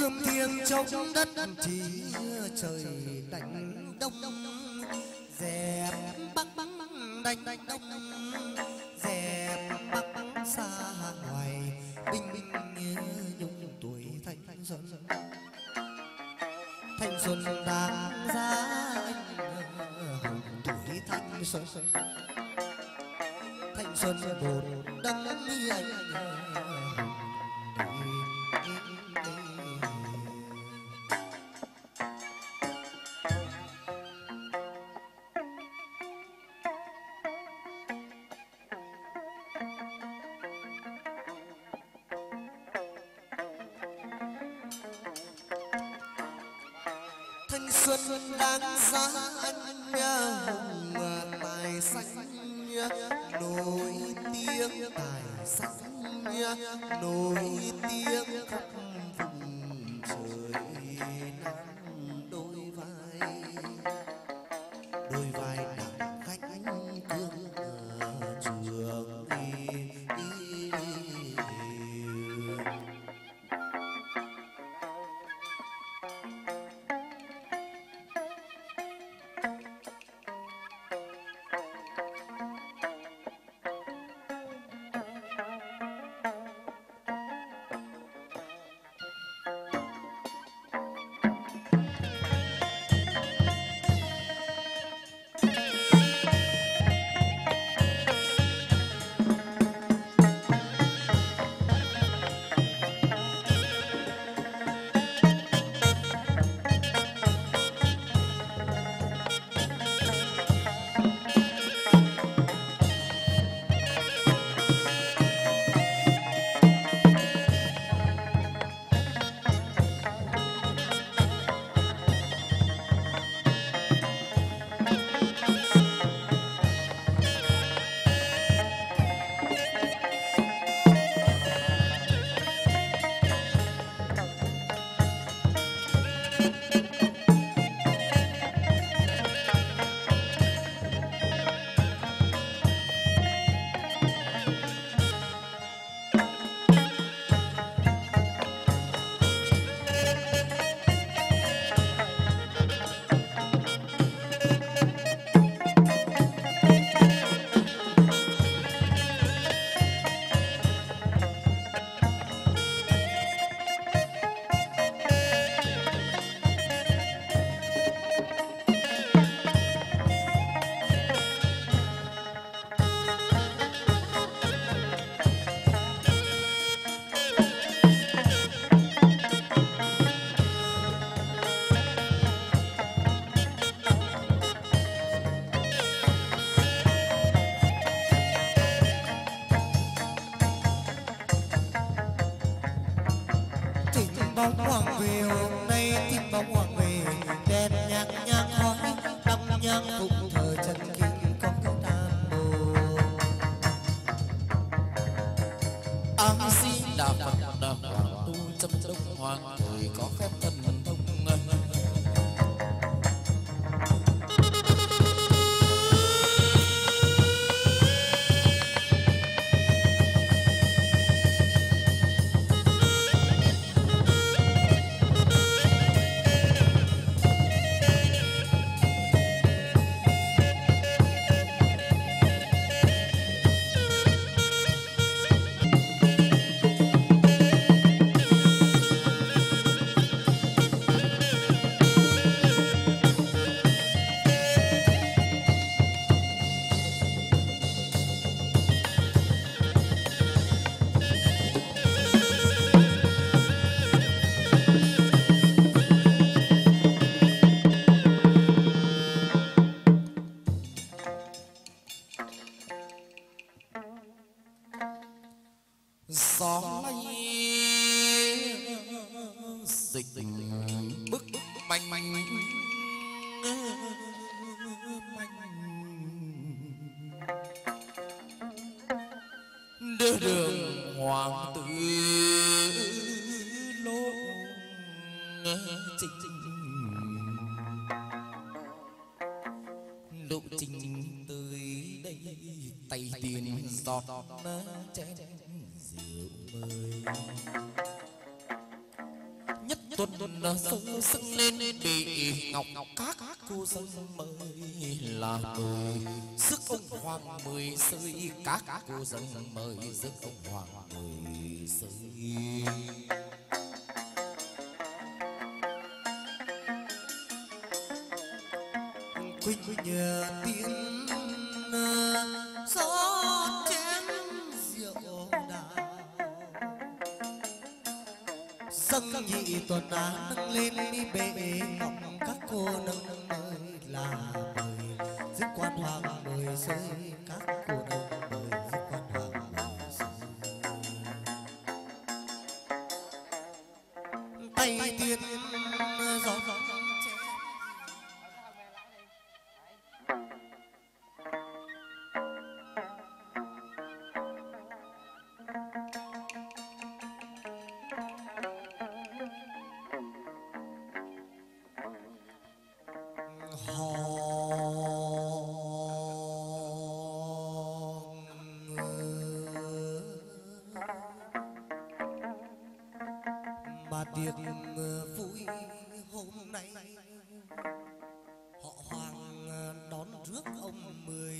gươm thiêng trong đất chỉ trời đánh đông. Dẹp bắc bắc đánh đánh đông. Dẹp bắc xa ngoài, binh binh nhung tuổi thanh xuân. Thanh xuân đang ra hồng tuổi thanh xuân. Thanh xuân một đấng anh xuân đang ra anh hồng tài xanh nổi tiếng tài xanh nổi tiếng Thịnh bóng dịch bức banh banh đưa chén rượu sưng sức lên bị ngọc ngọc các cô dân mời là mời sức ông hoàng mời sơi các cô dân mời sức ông hoàng mời sơi quỳnh tiếng à, gió dâng nhị tuần đã nâng lên đi bệ. Ngọc các cô nâng mời là mời. Dứt quan hoàng mời rơi các cô nâng mời dứt quan hoàng mời rơi tay tiên rước ông mười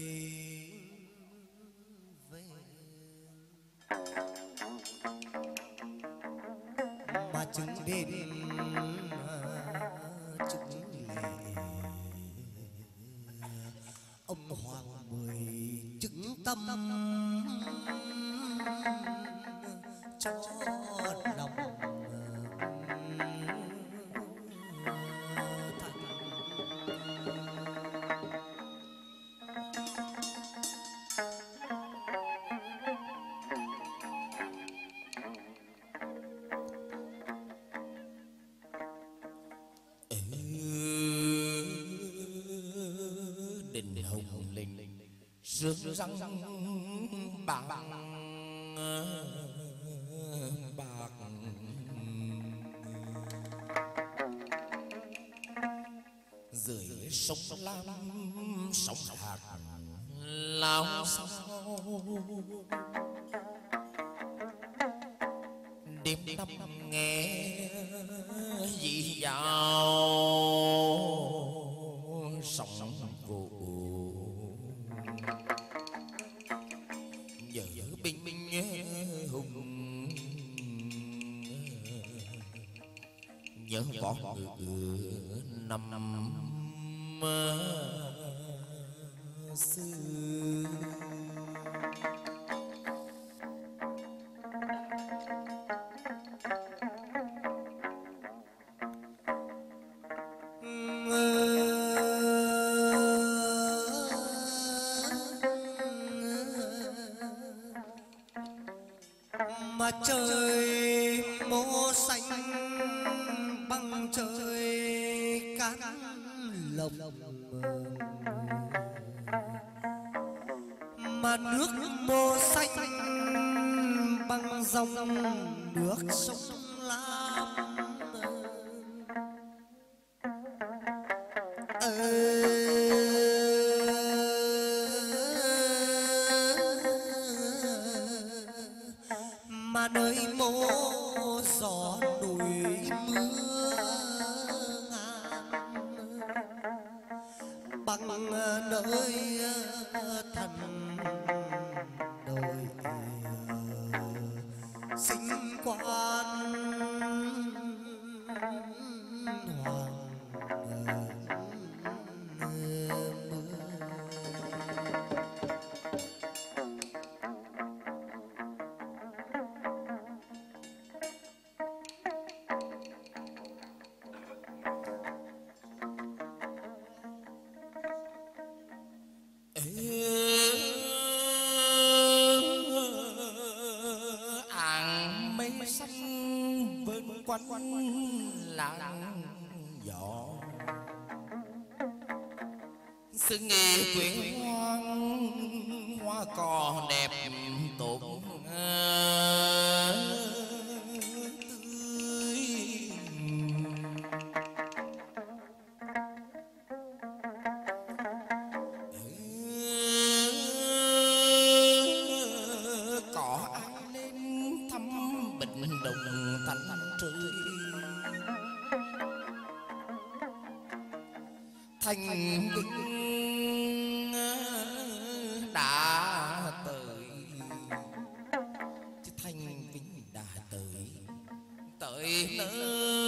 về. Mà chứng đến đền hồng linh sướng răng bạc bạc. Dưới sông lam, sông hạt lao sao đêm năm nghe nhớ võ ngự năm năm xưa trời cát lồng. Mà nước mô xanh băng dòng nước sông. Xưng nghề quyến hoang hoa cò đẹp tới nơi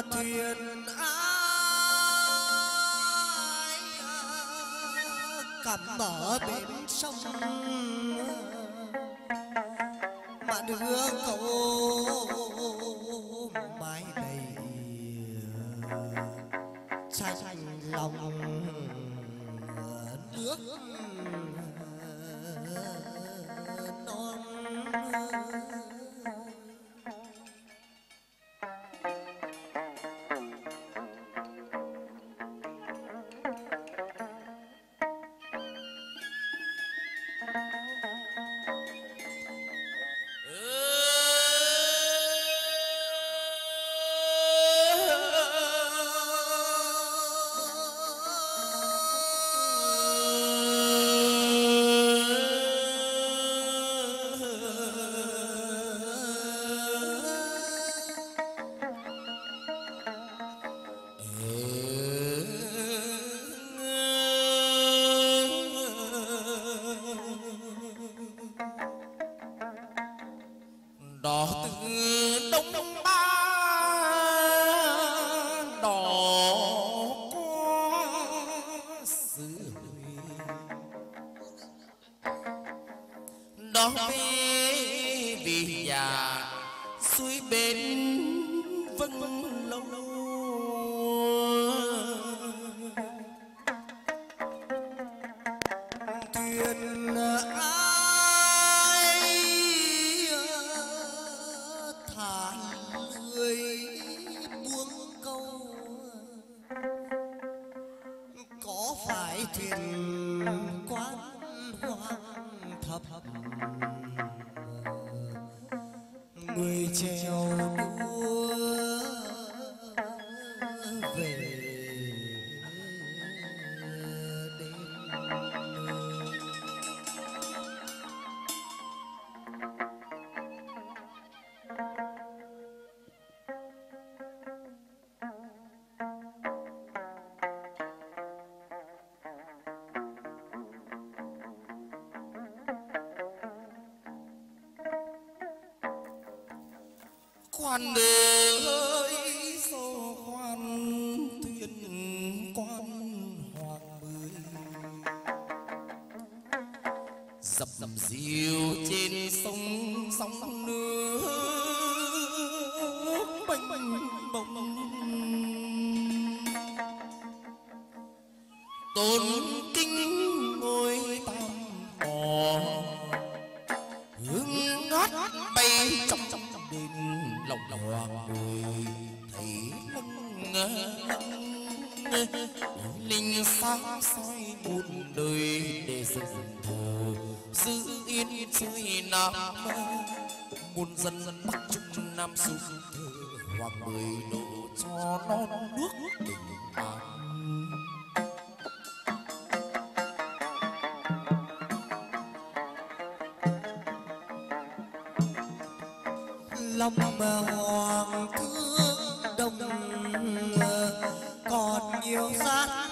mà thuyền ai cắm mở bên sông. Mà đưa cầu mái đầy xanh lòng quan ơi số quan thuyền quan hoàng mười dập dập diều trên sông sóng nước bênh bông tôn hoàng người thấy lưng linh sáng soi muôn đời để dựng thờ giữ yên dưới nam muôn dân dân bắc trung nam xuống thờ hoàng mười độ cho non nước bình an lòng hoàng thương đồng ờ, còn nhiều gian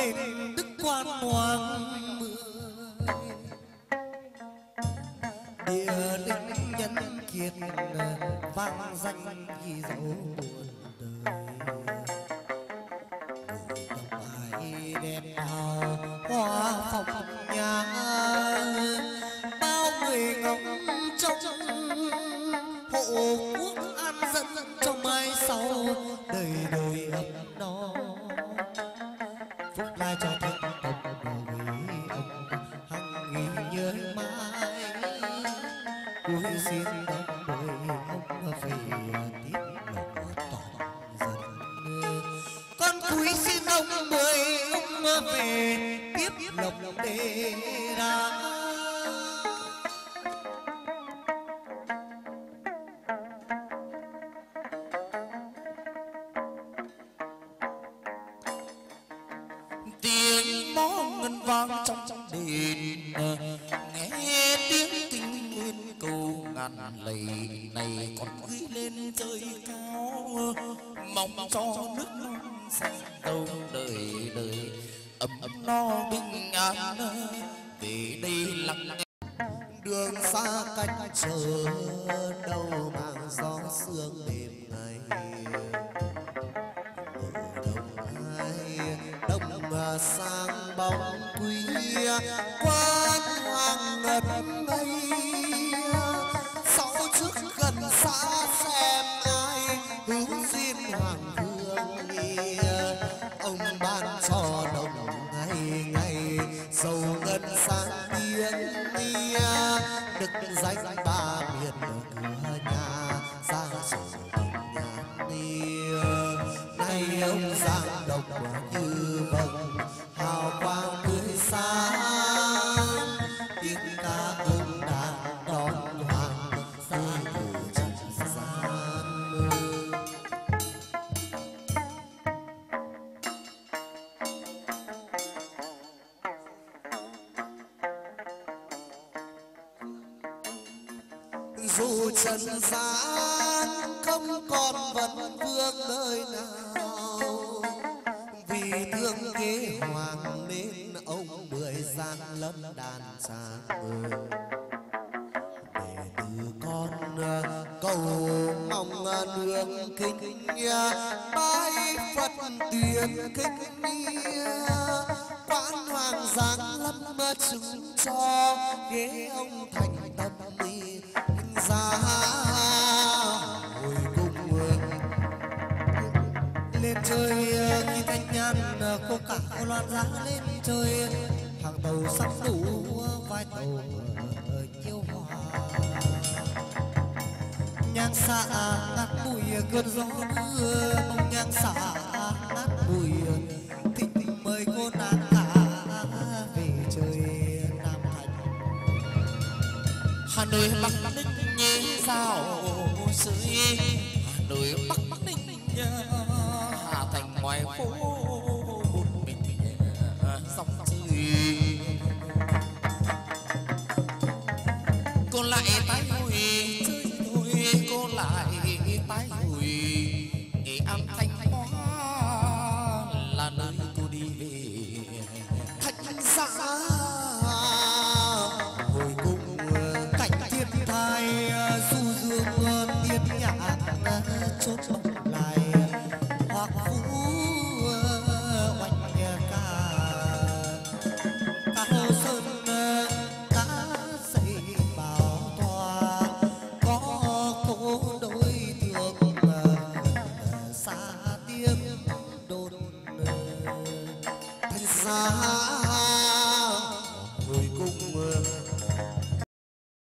đền đức quan hoàng mười địa linh nhân kiệt vang danh ghi dấu. Phúc lai cho thân tộc người ông hằng nghĩ nhớ mãi. Cuối xin ông đời ông về tiếp lòng toàn dần con cúi xin ông mời ông về tiếp lòng đề ra. Này còn quý lên trời cao. Mong cho nước non xanh tâu đời đời ấm ấm no bình an. Về đây lặng nghe đường xa cách chờ, đâu mang gió sương đêm ngày ở đông ai, đông sang bóng quý quan hoàng ngật ngây. Dầu ngân sang tiên nia đức danh ba con vẫn vương nơi nào? Vì thương kế hoàng nên ông mười gian lâm đàn xa để từ con à, cầu mong à, ờ, nương kính bái phật tiền kính ờ, quan hoàng giáng lâm mất chứng cho. Ghế ông thành tâm đi ra chơi khi thanh nhan cô cả cô loan giá lên trời, hàng tàu sắp đủ vai tàu chiêu hòa. Nhang xạ ngát bụi cơn gió mưa bông nhang xạ ngát bụi thịnh tình mời cô nàng cả về chơi nam thành. Hà Nội Bắc Ninh nhé sao dưới Hà Nội Bắc ngoài phố một mình sóng chơi